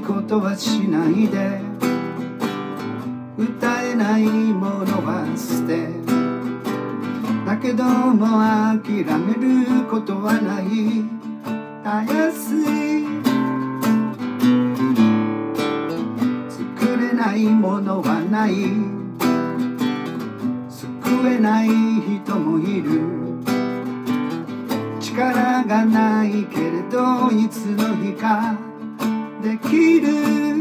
ことはしないで。歌えないものは捨て。だけども諦めることはない。たやすい。作れないものはない。救えない人もいる。力がないけれどいつの日かできる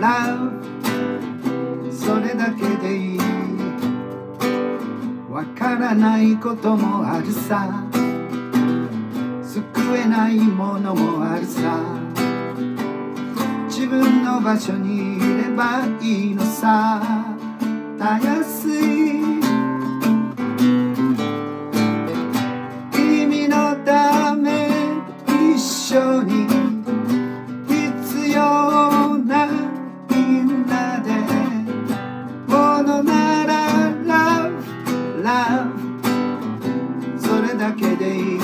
Love それだけでいい。わからないこともあるさ。救えないものもあるさ。自分の場所にいればいいのさ。たやすい。君のため一緒にけでいい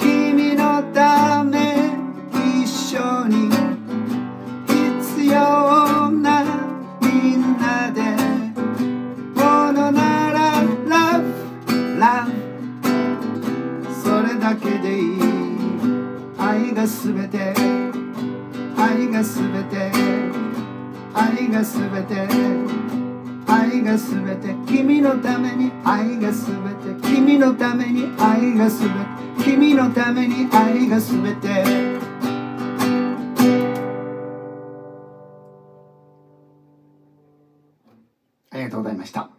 君のため一緒に必要なみんなでものなら Love Love それだけでいい。愛がすべて愛がすべて愛がすべて。愛がすべて君のために愛がすべて君のために愛がすべて君のために愛がすべてありがとうございました。